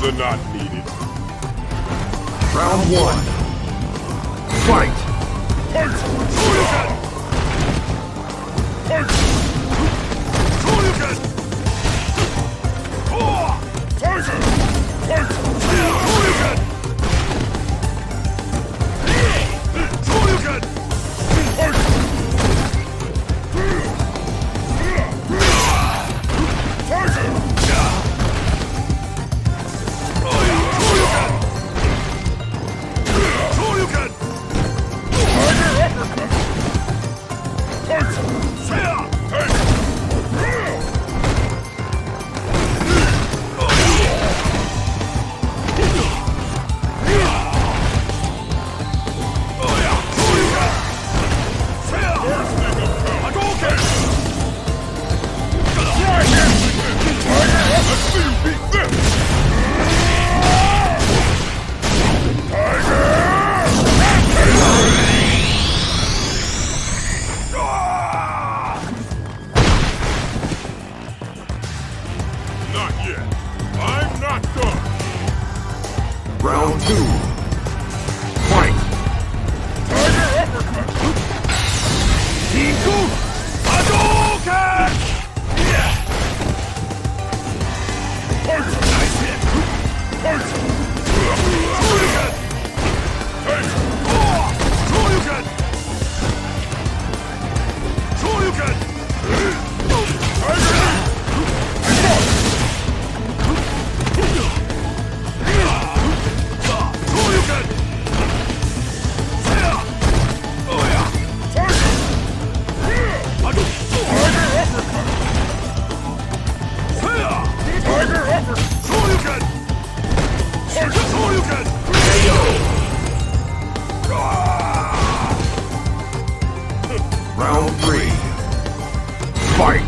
Weapons are not needed. Round one. Fight! Let's Round three. Fight!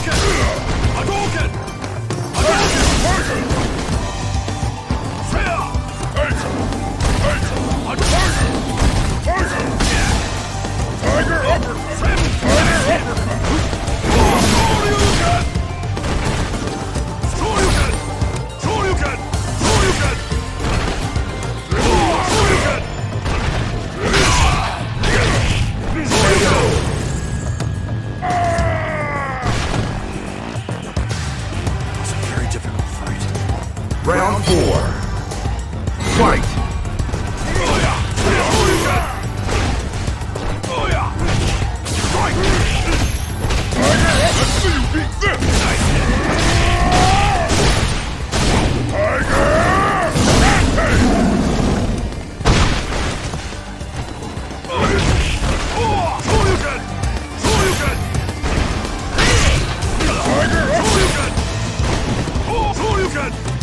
It's a Round four. Fight! Let's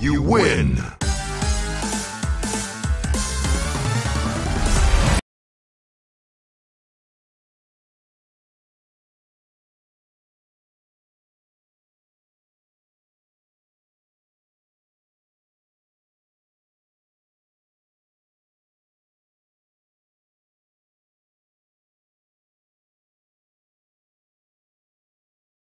You win!